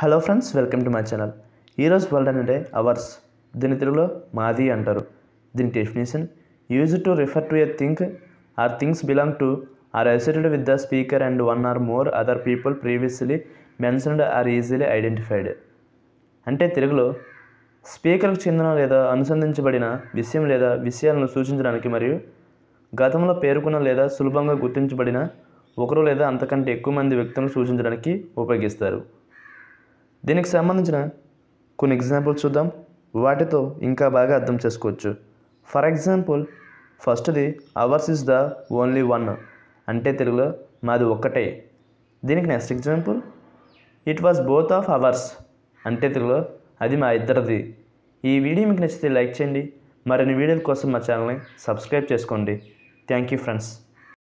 Hello friends welcome to my channel. ఈరోజు word అంటే ours. దీని తెలుగులో మాది అంటారు. దీని definition use to refer to a thing or things belong to or associated with the speaker and one or more other people previously mentioned or easily identified. అంటే తెలుగులో స్పీకర్కు చెందిన లేదా అనుసంధించబడిన విషయం లేదా విషయాలను సూచించడానికి మరియు గతంలో పేర్కొన్న లేదా సులభంగా గుర్తించబడిన ఒకరు లేదా అంతకంటే ఎక్కువ మంది వ్యక్తులను సూచించడానికి ఉపయోగిస్తారు. దీనికి సంబంధించిన కొన్ని ఎగ్జాంపుల్స్ చూద్దాం. వాటితో ఇంకా బాగా అర్థం చేసుకోవచ్చు. ఫర్ ఎగ్జాంపుల్ ఫస్ట్ది ours is the only one అంటే తెలుగులో మాది ఒక్కటే. దీనికి next example it was both of ours అంటే తెలుగులో అది మా ఇద్దరిది. ఈ వీడియో మీకు నచ్చితే లైక్ చేయండి. మరిన్ని వీడియోల కోసం మా ఛానల్ని సబ్స్క్రైబ్ చేసుకోండి. Thank you friends